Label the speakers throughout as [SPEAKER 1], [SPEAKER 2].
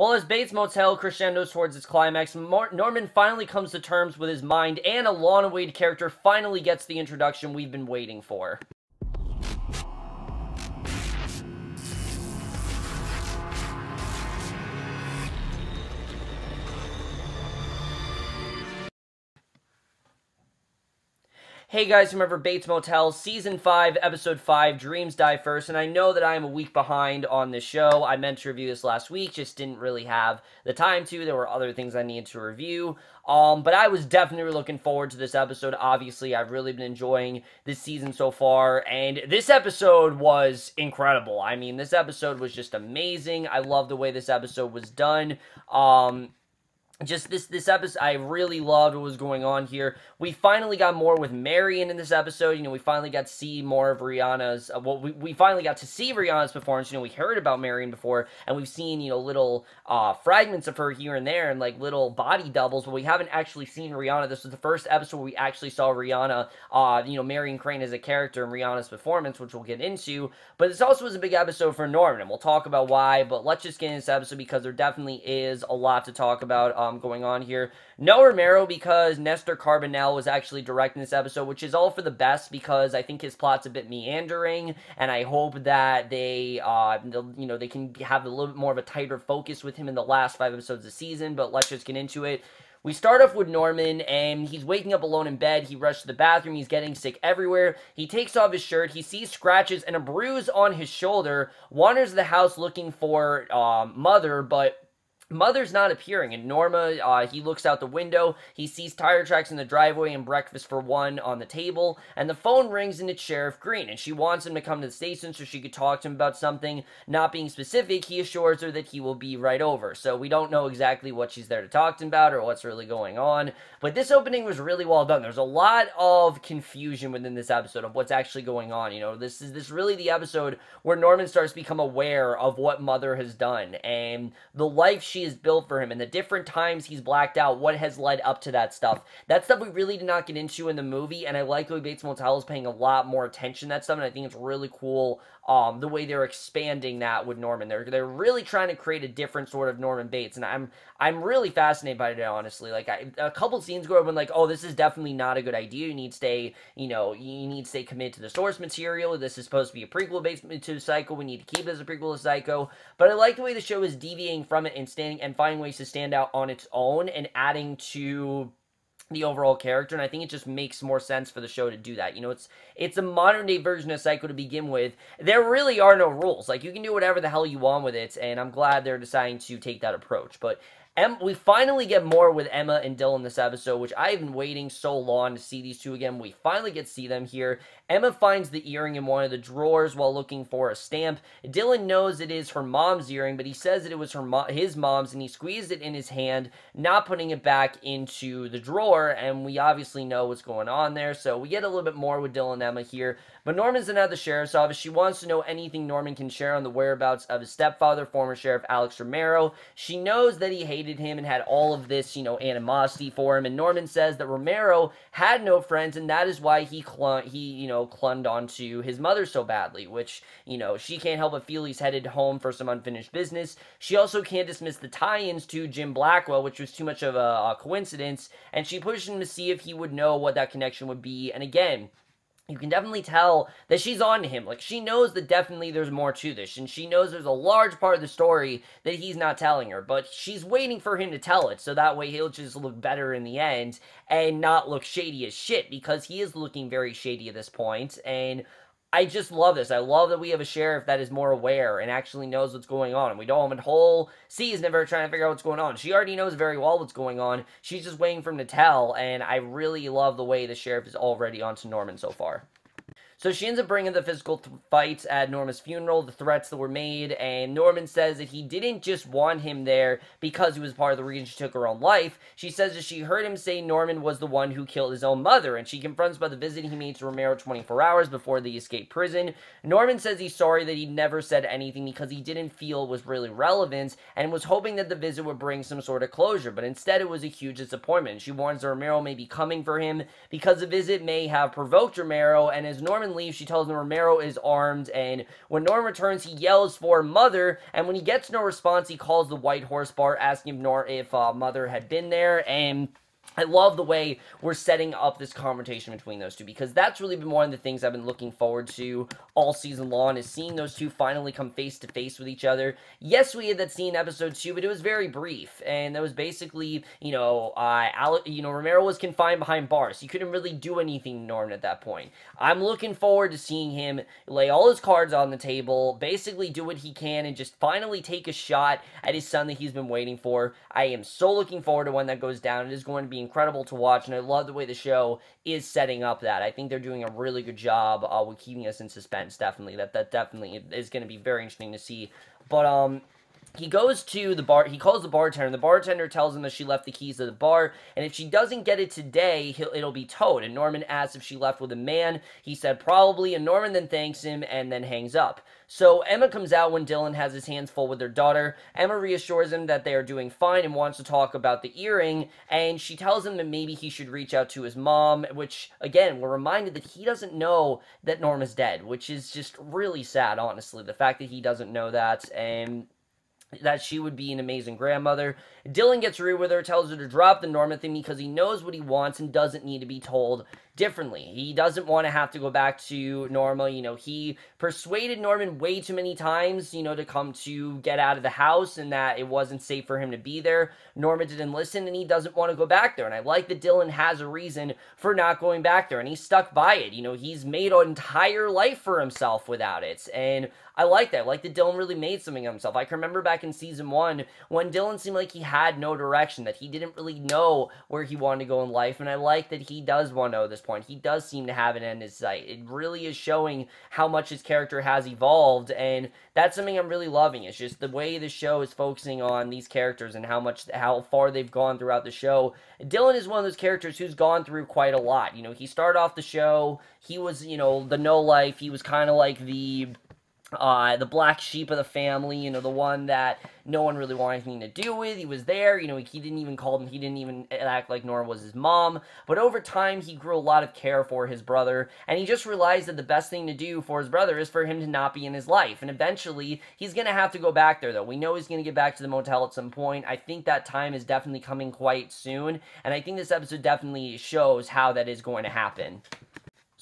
[SPEAKER 1] Well, as Bates Motel crescendos towards its climax, Mar- Norman finally comes to terms with his mind, and a long-awaited character finally gets the introduction we've been waiting for. Hey guys, remember Bates Motel, Season 5, Episode 5, Dreams Die First, and I know that I am a week behind on this show. I meant to review this last week, just didn't really have the time to. There were other things I needed to review. Um, but I was definitely looking forward to this episode. Obviously, I've really been enjoying this season so far, and this episode was incredible. I mean, this episode was just amazing. I love the way this episode was done. Um, just this this episode i really loved what was going on here. We finally got more with marion in this episode. You know we finally got to see more of rihanna's uh, well we, we finally got to see rihanna's performance. You know we heard about marion before and we've seen you know little uh fragments of her here and there and like little body doubles but we haven't actually seen rihanna. This was the first episode where we actually saw rihanna uh you know marion crane as a character and rihanna's performance which we'll get into but this also was a big episode for norman and we'll talk about why but let's just get into this episode because there definitely is a lot to talk about um um, going on here. No Romero because Nestor Carbonell was actually directing this episode, which is all for the best because I think his plot's a bit meandering, and I hope that they, uh, you know, they can have a little bit more of a tighter focus with him in the last five episodes of the season. But let's just get into it. We start off with Norman, and he's waking up alone in bed. He rushes to the bathroom. He's getting sick everywhere. He takes off his shirt. He sees scratches and a bruise on his shoulder. Wanders the house looking for um, Mother, but Mother's not appearing, and Norma, uh, he looks out the window. He sees tire tracks in the driveway and breakfast for one on the table, and the phone rings and it's Sheriff Greene, and she wants him to come to the station so she could talk to him about something. Not being specific, he assures her that he will be right over. So we don't know exactly what she's there to talk to him about or what's really going on. But this opening was really well done. There's a lot of confusion within this episode of what's actually going on. You know, this is this really the episode where Norman starts to become aware of what Mother has done and the life she is built for him and the different times he's blacked out, what has led up to that stuff. That stuff we really did not get into in the movie, and I like way Bates Motel is paying a lot more attention to that stuff, and I think it's really cool um, the way they're expanding that with Norman. They're they're really trying to create a different sort of Norman Bates, and I'm I'm really fascinated by it honestly. Like I, a couple scenes ago, I've been like, oh, this is definitely not a good idea. You need to stay, you know, you need to stay committed to the source material. This is supposed to be a prequel based to Psycho. We need to keep it as a prequel to Psycho. But I like the way the show is deviating from it and standing and finding ways to stand out on its own and adding to the overall character and I think it just makes more sense for the show to do that. You know, it's it's a modern day version of Psycho to begin with. There really are no rules. Like you can do whatever the hell you want with it and I'm glad they're deciding to take that approach. But em- we finally get more with Emma and Dylan this episode, which I've been waiting so long to see these two again. We finally get to see them here. Emma finds the earring in one of the drawers while looking for a stamp. Dylan knows it is her mom's earring, but he says that it was her mo- his mom's, and he squeezed it in his hand, not putting it back into the drawer. And we obviously know what's going on there, so we get a little bit more with Dylan and Emma here. But Norman's in at the sheriff's office. She wants to know anything Norman can share on the whereabouts of his stepfather, former Sheriff Alex Romero. She knows that he hated him and had all of this, you know, animosity for him. And Norman says that Romero had no friends, and that is why he he, you know, clung onto his mother so badly. Which, you know, she can't help but feel he's headed home for some unfinished business. She also can't dismiss the tie-ins to Jim Blackwell, which was too much of a, a coincidence. And she pushed him to see if he would know what that connection would be. And again you can definitely tell that she's on to him. Like, she knows that definitely there's more to this, and she knows there's a large part of the story that he's not telling her, but she's waiting for him to tell it, so that way he'll just look better in the end and not look shady as shit, because he is looking very shady at this point, and I just love this. I love that we have a sheriff that is more aware and actually knows what's going on. And we don't have a whole season of her trying to figure out what's going on. She already knows very well what's going on. She's just waiting for him to tell, and I really love the way the sheriff is already onto Norman so far. So she ends up bringing the physical th- fights at Norman's funeral, the threats that were made, and Norman says that he didn't just want him there because he was part of the reason she took her own life. She says that she heard him say Norman was the one who killed his own mother, and she confronts about the visit he made to Romero 24 hours before they escaped prison. Norman says he's sorry that he never said anything because he didn't feel it was really relevant and was hoping that the visit would bring some sort of closure, but instead it was a huge disappointment. She warns that Romero may be coming for him because the visit may have provoked Romero, and as Norman Norman leaves, she tells him Romero is armed, and when Norman returns, he yells for Mother, and when he gets no response, he calls the White Horse Bar, asking if, Nor- if uh, Mother had been there, and I love the way we're setting up this confrontation between those two because that's really been one of the things I've been looking forward to all season long is seeing those two finally come face to face with each other. Yes, we had that scene in episode two, but it was very brief, and that was basically, you know, uh, Ale- you know, Romero was confined behind bars. He couldn't really do anything Norman at that point. I'm looking forward to seeing him lay all his cards on the table, basically do what he can, and just finally take a shot at his son that he's been waiting for. I am so looking forward to when that goes down. It is going to be incredible to watch, and I love the way the show is setting up that. I think they're doing a really good job uh, with keeping us in suspense. Definitely, that that definitely is going to be very interesting to see. But um, he goes to the bar. He calls the bartender. And the bartender tells him that she left the keys to the bar, and if she doesn't get it today, it'll be towed. And Norman asks if she left with a man. He said probably, and Norman then thanks him and then hangs up. So Emma comes out when Dylan has his hands full with their daughter. Emma reassures him that they are doing fine and wants to talk about the earring, and she tells him that maybe he should reach out to his mom, which, again, we're reminded that he doesn't know that Norma's dead, which is just really sad, honestly. The fact that he doesn't know that, and that she would be an amazing grandmother. Dylan gets rude with her, tells her to drop the Norman thing because he knows what he wants and doesn't need to be told differently. He doesn't want to have to go back to Norma. You know, he persuaded Norman way too many times, you know, to come to get out of the house and that it wasn't safe for him to be there. Norma didn't listen and he doesn't want to go back there. And I like that Dylan has a reason for not going back there and he's stuck by it. You know, he's made an entire life for himself without it. And I like that. I like that Dylan really made something of himself. I can remember back in season one when Dylan seemed like he had no direction, that he didn't really know where he wanted to go in life. And I like that he does want to know this point. He does seem to have an end in sight. It really is showing how much his character has evolved. And that's something I'm really loving. It's just the way the show is focusing on these characters and how much, how far they've gone throughout the show. Dylan is one of those characters who's gone through quite a lot. You know, he started off the show, he was, you know, the no life. He was kind of like the uh, the black sheep of the family, you know, the one that no one really wanted anything to do with. He was there, you know, he didn't even call him, he didn't even act like Nora was his mom. But over time, he grew a lot of care for his brother, and he just realized that the best thing to do for his brother is for him to not be in his life. And eventually, he's going to have to go back there, though. We know he's going to get back to the motel at some point. I think that time is definitely coming quite soon, and I think this episode definitely shows how that is going to happen.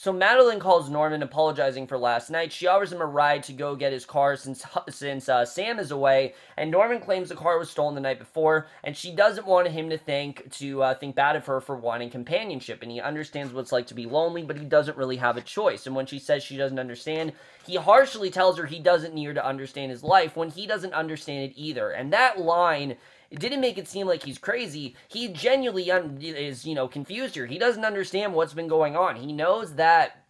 [SPEAKER 1] So Madeline calls Norman apologizing for last night. She offers him a ride to go get his car since since uh, Sam is away, and Norman claims the car was stolen the night before, and she doesn't want him to think to uh, think bad of her for wanting companionship, and he understands what it's like to be lonely, but he doesn't really have a choice. And when she says she doesn't understand, he harshly tells her he doesn't need her to understand his life when he doesn't understand it either. And that line it didn't make it seem like he's crazy. He genuinely is, you know, confused here. He doesn't understand what's been going on. He knows that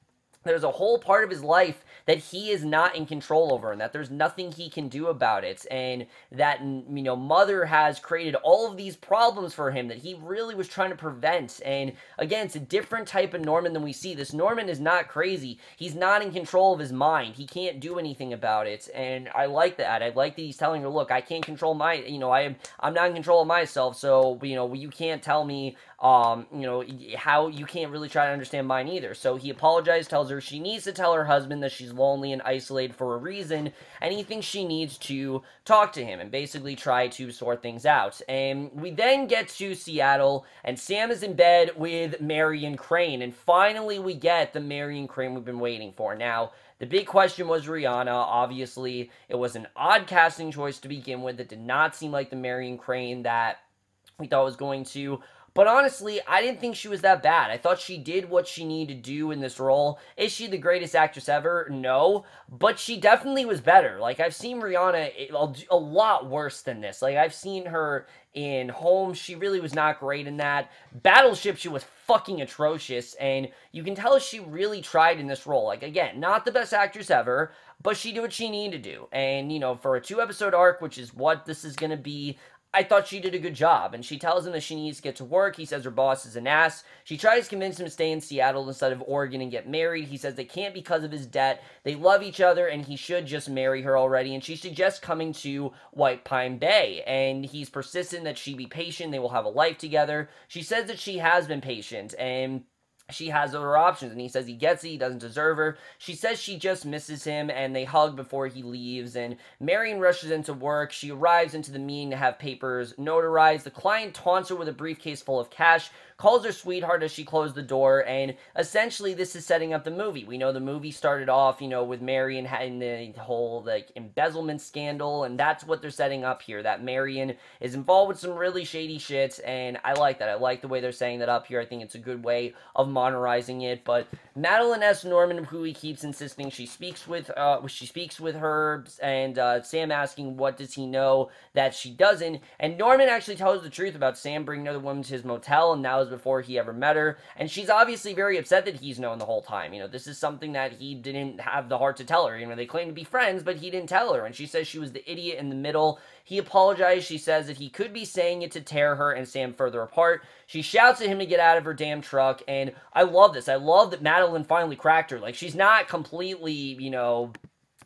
[SPEAKER 1] there's a whole part of his life that he is not in control over and that there's nothing he can do about it. And that you know mother has created all of these problems for him that he really was trying to prevent. And again it's a different type of norman than we see. This norman is not crazy. He's not in control of his mind. He can't do anything about it. And i like that. I like that he's telling her look i can't control my you know i am i'm not in control of myself. So you know you can't tell me um, you know, how you can't really try to understand mine either. So he apologizes, tells her she needs to tell her husband that she's lonely and isolated for a reason, and he thinks she needs to talk to him and basically try to sort things out. And we then get to Seattle, and Sam is in bed with Marion Crane, and finally we get the Marion Crane we've been waiting for. Now, the big question was Rihanna. Obviously, it was an odd casting choice to begin with. It did not seem like the Marion Crane that we thought was going to but honestly, I didn't think she was that bad. I thought she did what she needed to do in this role. Is she the greatest actress ever? No. But she definitely was better. Like, I've seen Rihanna eh, a lot worse than this. Like, I've seen her in Home. She really was not great in that. Battleship, she was fucking atrocious. And you can tell she really tried in this role. Like, again, not the best actress ever, but she did what she needed to do. And, you know, for a two episode arc, which is what this is going to be, I thought she did a good job. And she tells him that she needs to get to work. He says her boss is an ass. She tries to convince him to stay in Seattle instead of Oregon and get married. He says they can't because of his debt. They love each other and he should just marry her already. And she suggests coming to White Pine Bay. And he's persistent that she be patient. They will have a life together. She says that she has been patient. And she has other options and he says he gets it he doesn't deserve her. She says she just misses him and they hug before he leaves and marion rushes into work. She arrives into the meeting to have papers notarized. The client taunts her with a briefcase full of cash calls her sweetheart as she closed the door, and essentially this is setting up the movie. We know the movie started off, you know, with Marion having the whole like embezzlement scandal, and that's what they're setting up here. That Marion is involved with some really shady shits, and I like that. I like the way they're setting that up here. I think it's a good way of modernizing it. But Madeline S. Norman, who he keeps insisting she speaks with, uh, she speaks with her, and uh, Sam asking what does he know that she doesn't, and Norman actually tells the truth about Sam bringing another woman to his motel, and now before he ever met her. And she's obviously very upset that he's known the whole time. You know, this is something that he didn't have the heart to tell her. You know, they claim to be friends, but he didn't tell her. And she says she was the idiot in the middle. He apologized. She says that he could be saying it to tear her and Sam further apart. She shouts at him to get out of her damn truck. And I love this. I love that Madeline finally cracked her. Like, she's not completely, you know,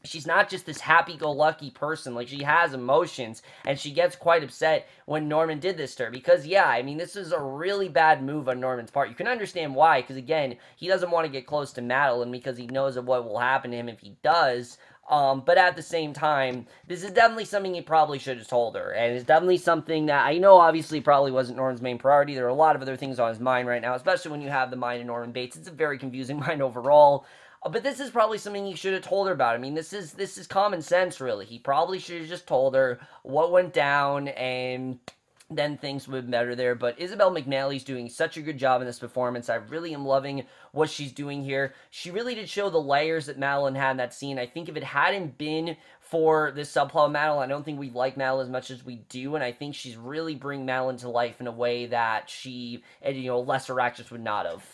[SPEAKER 1] she's not just this happy-go-lucky person like she has emotions and she gets quite upset when norman did this to her because yeah i mean this is a really bad move on norman's part you can understand why because again he doesn't want to get close to madeline because he knows of what will happen to him if he does um, but at the same time, this is definitely something he probably should have told her. And it's definitely something that I know obviously probably wasn't Norman's main priority. There are a lot of other things on his mind right now, especially when you have the mind of Norman Bates. It's a very confusing mind overall. Uh, but this is probably something he should have told her about. I mean, this is this is common sense, really. He probably should have just told her what went down and then things would be better there. But Isabelle McNally's doing such a good job in this performance. I really am loving what she's doing here. She really did show the layers that Madeline had in that scene. I think if it hadn't been for this subplot of Madeline, I don't think we'd like Madeline as much as we do, and I think she's really bringing Madeline to life in a way that she, and you know, lesser actress would not have.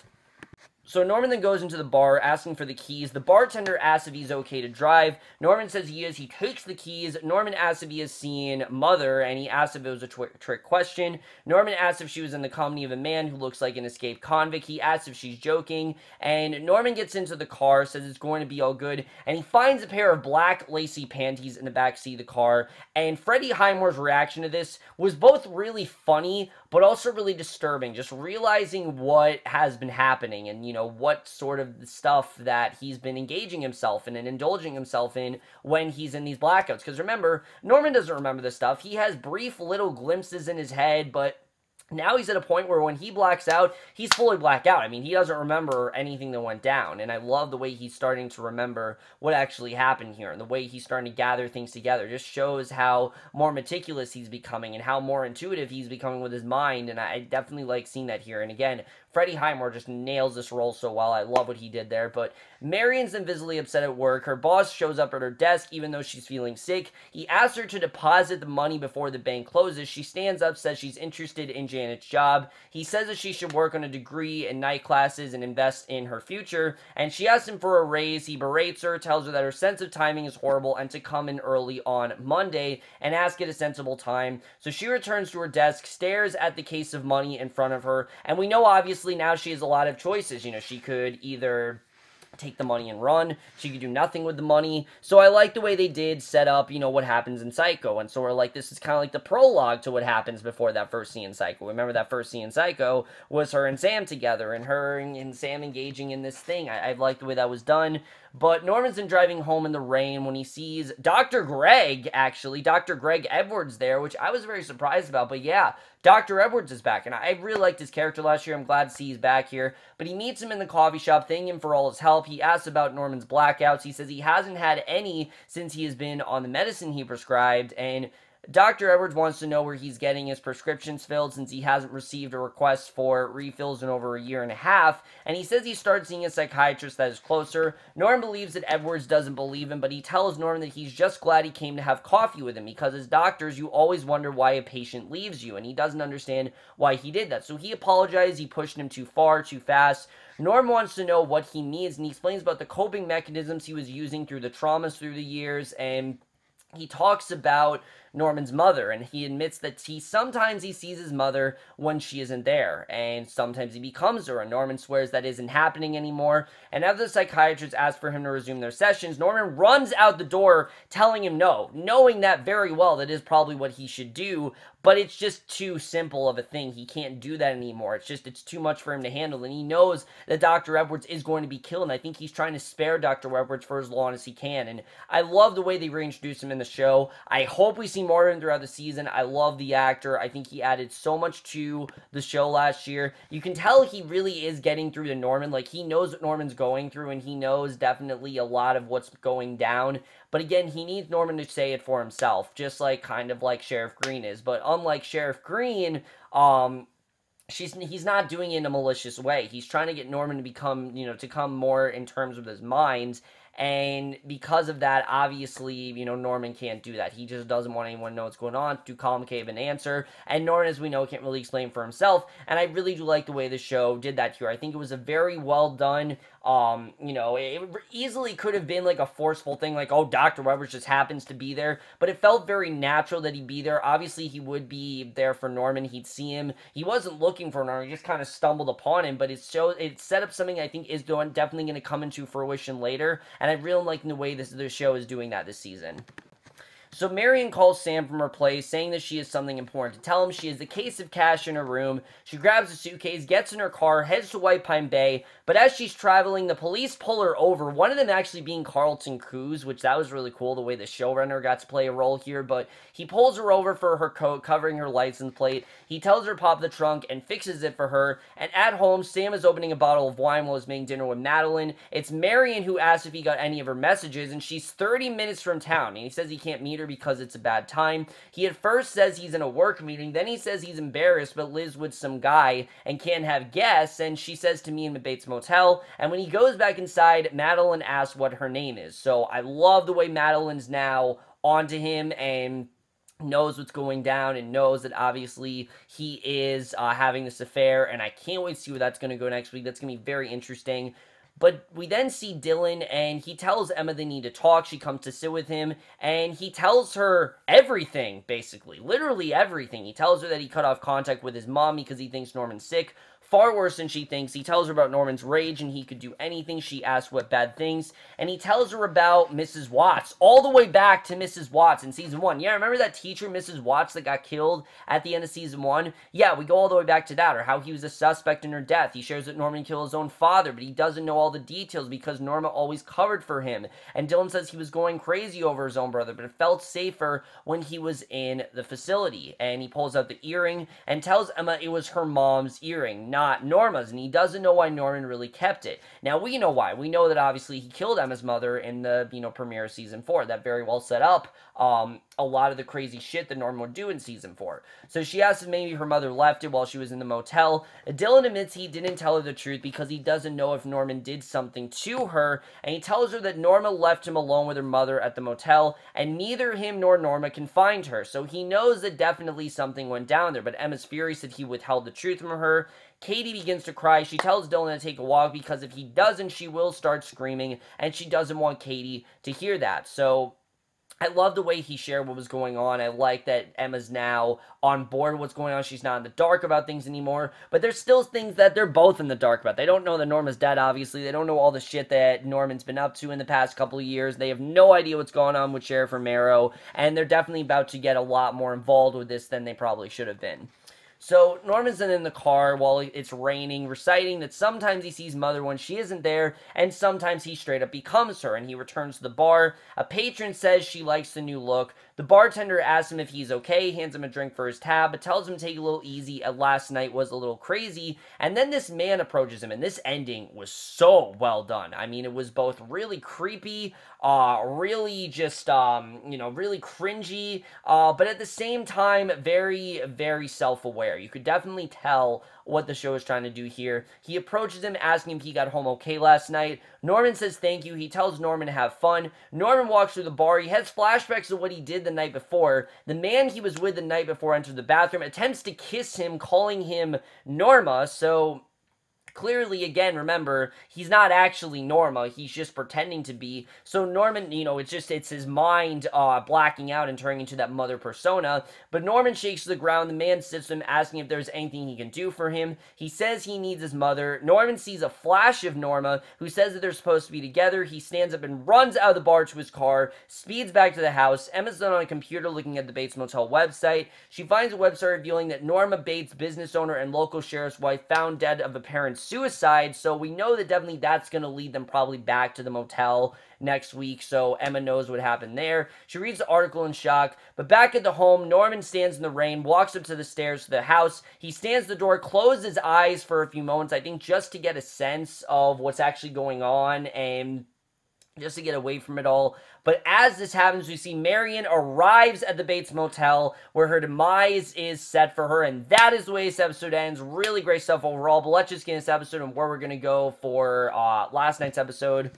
[SPEAKER 1] So Norman then goes into the bar asking for the keys. The bartender asks if he's okay to drive. Norman says he is. He takes the keys. Norman asks if he has seen Mother, and he asks if it was a trick question. Norman asks if she was in the company of a man who looks like an escaped convict. He asks if she's joking, and Norman gets into the car, says it's going to be all good, and he finds a pair of black lacy panties in the back seat of the car. And Freddie Highmore's reaction to this was both really funny, but also really disturbing. Just realizing what has been happening, and you know what sort of stuff that he's been engaging himself in and indulging himself in when he's in these blackouts. Because remember, Norman doesn't remember this stuff. He has brief little glimpses in his head, but now he's at a point where when he blacks out, he's fully blacked out. I mean, he doesn't remember anything that went down. And I love the way he's starting to remember what actually happened here. And the way he's starting to gather things together just shows how more meticulous he's becoming and how more intuitive he's becoming with his mind. And I definitely like seeing that here. And again, Freddie Highmore just nails this role so well. I love what he did there. But Marion's invisibly upset at work. Her boss shows up at her desk even though she's feeling sick. He asks her to deposit the money before the bank closes. She stands up, says she's interested in Janet's job. He says that she should work on a degree in night classes and invest in her future. And she asks him for a raise. He berates her, tells her that her sense of timing is horrible and to come in early on Monday and ask at a sensible time. So she returns to her desk, stares at the case of money in front of her, and we know obviously obviously now she has a lot of choices. You know, she could either take the money and run. She could do nothing with the money. So I like the way they did set up, you know, what happens in Psycho. And sort of like this is kind of like the prologue to what happens before that first scene in Psycho. Remember that first scene in Psycho was her and Sam together and her and Sam engaging in this thing. I, I like the way that was done. But Norman's been driving home in the rain when he sees Dr. Greg, actually, Dr. Greg Edwards there, which I was very surprised about. But yeah, Dr. Edwards is back, and I really liked his character last year. I'm glad to see he's back here. But he meets him in the coffee shop, thanking him for all his help. He asks about Norman's blackouts. He says he hasn't had any since he has been on the medicine he prescribed, and Dr. Edwards wants to know where he's getting his prescriptions filled since he hasn't received a request for refills in over a year and a half, and he says he started seeing a psychiatrist that is closer. Norm believes that Edwards doesn't believe him, but he tells Norm that he's just glad he came to have coffee with him because as doctors, you always wonder why a patient leaves you, and he doesn't understand why he did that. So he apologized, he pushed him too far, too fast. Norm wants to know what he needs, and he explains about the coping mechanisms he was using through the traumas through the years, and he talks about Norman's mother, and he admits that he sometimes he sees his mother when she isn't there, and sometimes he becomes her, and Norman swears that isn't happening anymore. And after the psychiatrist asks for him to resume their sessions, Norman runs out the door telling him no, knowing that very well that is probably what he should do, but it's just too simple of a thing. He can't do that anymore. It's just, it's too much for him to handle. And he knows that Dr. Edwards is going to be killed. And I think he's trying to spare Dr. Edwards for as long as he can. And I love the way they reintroduce him in the show. I hope we see more of him throughout the season. I love the actor. I think he added so much to the show last year. You can tell he really is getting through to Norman. Like, he knows what Norman's going through, and he knows definitely a lot of what's going down. But again, he needs Norman to say it for himself, just like kind of like Sheriff Greene is. But unlike Sheriff Greene, um, she's he's not doing it in a malicious way. He's trying to get Norman to become, you know, to come more in terms of his mind and because of that, obviously, you know, Norman can't do that. He just doesn't want anyone to know what's going on, to calm cave and answer. And Norman, as we know, can't really explain for himself. And I really do like the way the show did that here. I think it was a very well done um, you know, it easily could have been like a forceful thing, like, oh, Dr. Weber's just happens to be there, but it felt very natural that he'd be there. Obviously, he would be there for Norman. He'd see him. He wasn't looking for Norman, he just kind of stumbled upon him, but it showed, it set up something I think is definitely going to come into fruition later, and I really like the way this the show is doing that this season. So Marion calls Sam from her place, saying that she has something important to tell him. She has a case of cash in her room. She grabs a suitcase, gets in her car, heads to White Pine Bay. But as she's traveling, the police pull her over. One of them actually being Carlton Cuse, which that was really cool the way the showrunner got to play a role here. But he pulls her over for her coat, covering her license plate. He tells her to pop the trunk and fixes it for her. And at home, Sam is opening a bottle of wine while he's making dinner with Madeline. It's Marion who asks if he got any of her messages, and she's 30 minutes from town. And he says he can't meet her because it's a bad time. He at first says he's in a work meeting, then he says he's embarrassed but lives with some guy and can't have guests, and she says to me in the Bates Motel. And when he goes back inside, Madeline asks what her name is. So I love the way Madeline's now onto him and knows what's going down and knows that obviously he is uh, having this affair and i can't wait to see where that's going to go next week that's going to be very interesting but we then see Dylan, and he tells Emma they need to talk. She comes to sit with him, and he tells her everything, basically. Literally everything. He tells her that he cut off contact with his mom because he thinks Norman's sick far worse than she thinks. He tells her about Norman's rage and he could do anything. She asks what bad things. And he tells her about Mrs. Watts, all the way back to Mrs. Watts in season one. Yeah, remember that teacher, Mrs. Watts, that got killed at the end of season one? Yeah, we go all the way back to that, or how he was a suspect in her death. He shares that Norman killed his own father, but he doesn't know all the details because Norma always covered for him. And Dylan says he was going crazy over his own brother, but it felt safer when he was in the facility. And he pulls out the earring and tells Emma it was her mom's earring, Norma's, and he doesn't know why Norman really kept it. Now we know why. We know that obviously he killed Emma's mother in the you know premiere of season four. That very well set up um, a lot of the crazy shit that Norman would do in season four. So she asks if maybe her mother left it while she was in the motel. Dylan admits he didn't tell her the truth because he doesn't know if Norman did something to her, and he tells her that Norma left him alone with her mother at the motel, and neither him nor Norma can find her. So he knows that definitely something went down there, but Emma's furious that he withheld the truth from her. Katie begins to cry. She tells Dylan to take a walk because if he doesn't, she will start screaming, and she doesn't want Katie to hear that. So I love the way he shared what was going on. I like that Emma's now on board with what's going on. She's not in the dark about things anymore. But there's still things that they're both in the dark about. They don't know that Norma's dead, obviously. They don't know all the shit that Norman's been up to in the past couple of years. They have no idea what's going on with Sheriff Romero. And they're definitely about to get a lot more involved with this than they probably should have been. So Norman's in the car while it's raining, reciting that sometimes he sees Mother when she isn't there, and sometimes he straight up becomes her, and he returns to the bar. A patron says she likes the new look. The bartender asks him if he's okay, hands him a drink for his tab, but tells him to take a little easy, and last night was a little crazy. And then this man approaches him, and this ending was so well done. I mean, it was both really creepy, uh, really just, um, you know, really cringy, uh, but at the same time, very, very self-aware. You could definitely tell what the show is trying to do here. He approaches him, asking if he got home okay last night. Norman says thank you. He tells Norman to have fun. Norman walks through the bar. He has flashbacks of what he did the night before. The man he was with the night before enters the bathroom, attempts to kiss him, calling him Norma. So clearly again remember he's not actually norma. He's just pretending to be. So norman you know it's just it's his mind uh blacking out and turning into that mother persona. But norman shakes the ground. The man sits him asking if there's anything he can do for him. He says he needs his mother. Norman sees a flash of norma who says that they're supposed to be together. He stands up and runs out of the bar to his car speeds back to the house. Emma's on a computer looking at the bates motel website. She finds a website revealing that norma bates business owner and local sheriff's wife found dead of apparent suicide. So we know that definitely that's going to lead them probably back to the motel next week. So Emma knows what happened there. She reads the article in shock. But back at the home, Norman stands in the rain, walks up to the stairs to the house. He stands the door, closes his eyes for a few moments, I think just to get a sense of what's actually going on. And just to get away from it all. But as this happens, we see Marion arrives at the Bates Motel where her demise is set for her, and that is the way this episode ends. Really great stuff overall. But let's just get this episode and where we're gonna go for uh, last night's episode.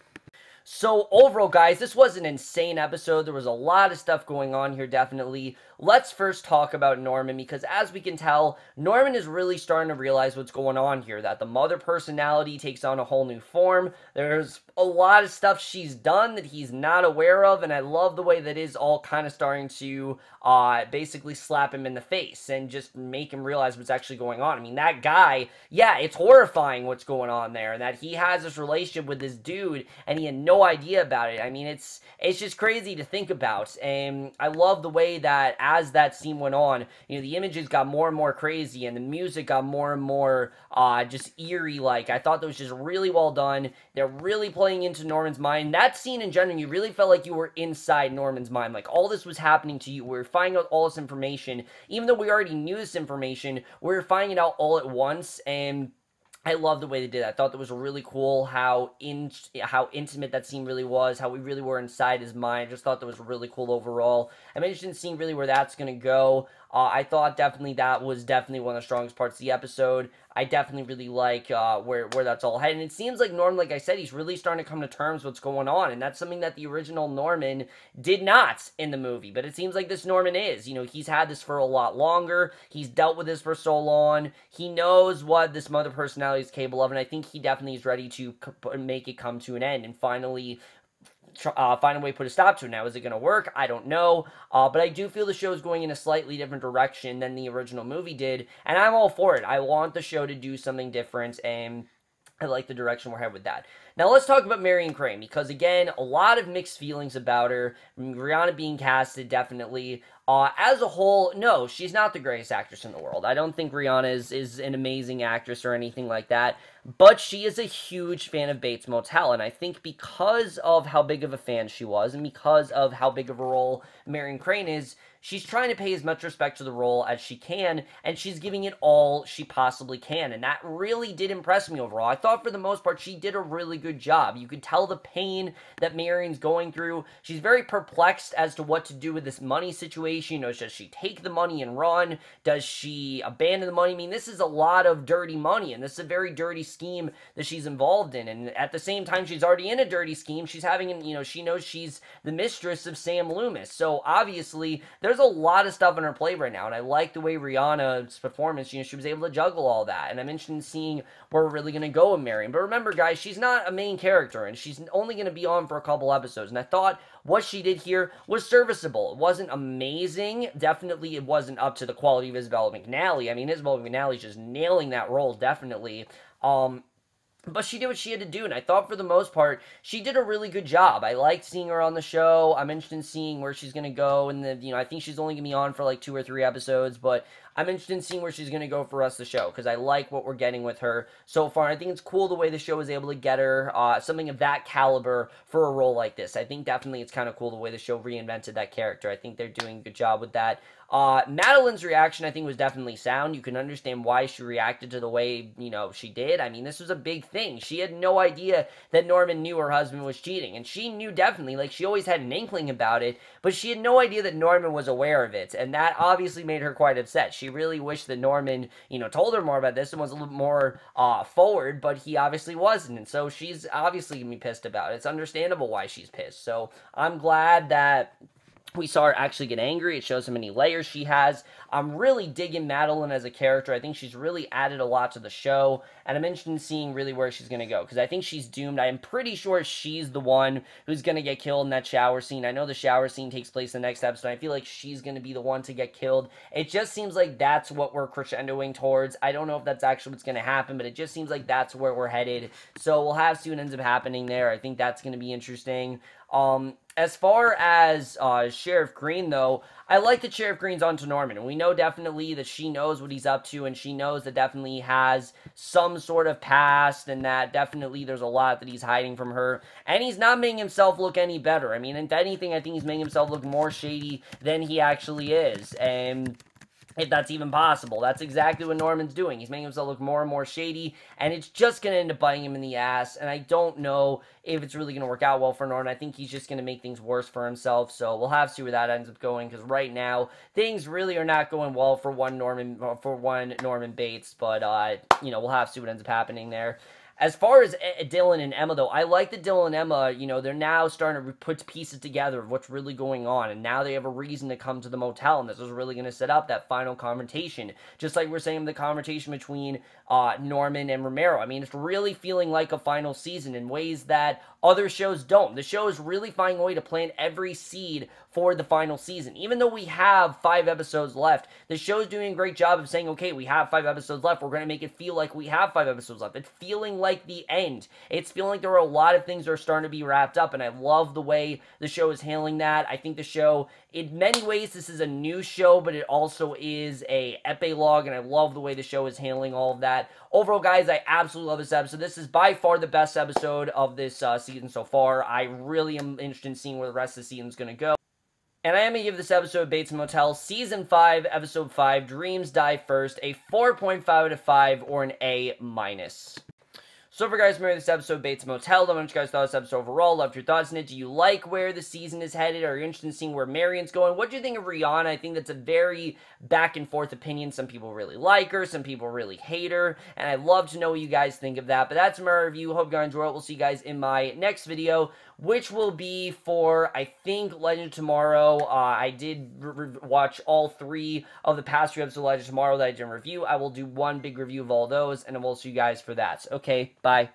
[SPEAKER 1] So overall, guys, this was an insane episode. There was a lot of stuff going on here, definitely. Let's first talk about Norman, because as we can tell, Norman is really starting to realize what's going on here, that the mother personality takes on a whole new form. There's a lot of stuff she's done that he's not aware of, and I love the way that is all kind of starting to uh, basically slap him in the face and just make him realize what's actually going on. I mean, that guy, yeah, it's horrifying what's going on there, and that he has this relationship with this dude, and he had no idea about it. I mean, it's it's just crazy to think about, and I love the way that as that scene went on, you know, the images got more and more crazy, and the music got more and more uh, just eerie. Like I thought that was just really well done. They're really playing into Norman's mind. That scene in general, you really felt like you were inside Norman's mind. Like all this was happening to you. We are finding out all this information, even though we already knew this information. We are finding it out all at once, and I love the way they did that. I thought that was really cool how in how intimate that scene really was, how we really were inside his mind. I just thought that was really cool overall. I'm interested in seeing really where that's going to go. Uh, I thought definitely that was definitely one of the strongest parts of the episode. I definitely really like uh, where where that's all headed. And it seems like Norman, like I said, he's really starting to come to terms what's going on, and that's something that the original Norman did not in the movie. But it seems like this Norman is. You know, he's had this for a lot longer. He's dealt with this for so long. He knows what this mother personality is capable of, and I think he definitely is ready to make it come to an end and finally uh, find a way to put a stop to it. Now, is it going to work? I don't know. Uh, but I do feel the show is going in a slightly different direction than the original movie did. And I'm all for it. I want the show to do something different. And I like the direction we're headed with that. Now let's talk about Marion Crane because again, a lot of mixed feelings about her. Rihanna being casted, definitely. Uh, as a whole, no, she's not the greatest actress in the world. I don't think Rihanna is, is an amazing actress or anything like that. But she is a huge fan of Bates Motel, and I think because of how big of a fan she was, and because of how big of a role Marion Crane is, she's trying to pay as much respect to the role as she can, and she's giving it all she possibly can. And that really did impress me overall. I thought for the most part she did a really good job. You could tell the pain that Marion's going through. She's very perplexed as to what to do with this money situation. You know, does she take the money and run? Does she abandon the money? I mean, this is a lot of dirty money, and this is a very dirty scheme that she's involved in. And at the same time, she's already in a dirty scheme. She's having, you know, she knows she's the mistress of Sam Loomis. So obviously, there's a lot of stuff in her play right now. And I like the way Rihanna's performance, you know, she was able to juggle all that. And I'm interested in seeing where we're really going to go with Marion. But remember, guys, she's not a main character, and she's only going to be on for a couple episodes. And I thought what she did here was serviceable. It wasn't amazing. Definitely, it wasn't up to the quality of Isabella McNally. I mean, Isabella McNally's just nailing that role, definitely. Um, but she did what she had to do, and I thought for the most part she did a really good job. I liked seeing her on the show. I'm interested in seeing where she's gonna go, and the you know I think she's only gonna be on for like two or three episodes, but I'm interested in seeing where she's going to go for us the show because I like what we're getting with her so far. I think it's cool the way the show is able to get her uh, something of that caliber for a role like this. I think definitely it's kind of cool the way the show reinvented that character. I think they're doing a good job with that. Uh, Madeline's reaction, I think, was definitely sound. You can understand why she reacted to the way, you know, she did. I mean, this was a big thing. She had no idea that Norman knew her husband was cheating. And she knew definitely, like, she always had an inkling about it, but she had no idea that Norman was aware of it. And that obviously made her quite upset. Really wished that Norman, you know, told her more about this and was a little more uh, forward, but he obviously wasn't. And so she's obviously going to be pissed about it. It's understandable why she's pissed. So I'm glad that we saw her actually get angry. It shows how many layers she has. I'm really digging Madeline as a character. I think she's really added a lot to the show, and I'm interested in seeing really where she's going to go because I think she's doomed. I am pretty sure she's the one who's going to get killed in that shower scene. I know the shower scene takes place in the next episode. I feel like she's going to be the one to get killed. It just seems like that's what we're crescendoing towards. I don't know if that's actually what's going to happen, but it just seems like that's where we're headed. So we'll have to see what ends up happening there. I think that's going to be interesting. Um, as far as uh, Sheriff Greene, though, I like that Sheriff Greene's onto Norman. We know definitely that she knows what he's up to, and she knows that definitely has some sort of past, and that definitely there's a lot that he's hiding from her. And he's not making himself look any better. I mean, if anything, I think he's making himself look more shady than he actually is. And if that's even possible. That's exactly what Norman's doing. He's making himself look more and more shady, and it's just going to end up biting him in the ass. And I don't know if it's really going to work out well for Norman. I think he's just going to make things worse for himself. So we'll have to see where that ends up going. Because right now things really are not going well for one Norman for one Norman Bates. But uh, you know we'll have to see what ends up happening there. As far as eh, Dylan and Emma, though, I like that Dylan and Emma, you know, they're now starting to put pieces together of what's really going on, and now they have a reason to come to the motel, and this is really going to set up that final confrontation. Just like we're saying the confrontation between uh, Norman and Romero. I mean, it's really feeling like a final season in ways that other shows don't. The show is really finding a way to plant every seed for the final season. Even though we have five episodes left, the show's doing a great job of saying, okay, we have five episodes left. We're going to make it feel like we have five episodes left. It's feeling like the end. It's feeling like there are a lot of things that are starting to be wrapped up, and I love the way the show is handling that. I think the show, in many ways, this is a new show, but it also is a epilogue, and I love the way the show is handling all of that. Overall, guys, I absolutely love this episode. This is by far the best episode of this uh, season so far. I really am interested in seeing where the rest of the season is going to go. And I am going to give this episode Bates Motel Season 5, Episode 5, Dreams Die First, a 4.5 out of 5 or an A minus. So for guys, remember this episode, Bates Motel. Let me know what you guys thought of this episode overall. Loved your thoughts on it. Do you like where the season is headed? Are you interested in seeing where Marion's going? What do you think of Rihanna? I think that's a very back and forth opinion. Some people really like her, some people really hate her, and I'd love to know what you guys think of that. But that's my review. Hope you guys enjoy it. We'll see you guys in my next video, which will be for, I think, Legend of Tomorrow. Uh, I did watch all three of the past three episodes of Legend of Tomorrow that I did review. I will do one big review of all those, and I will see you guys for that. Okay, bye.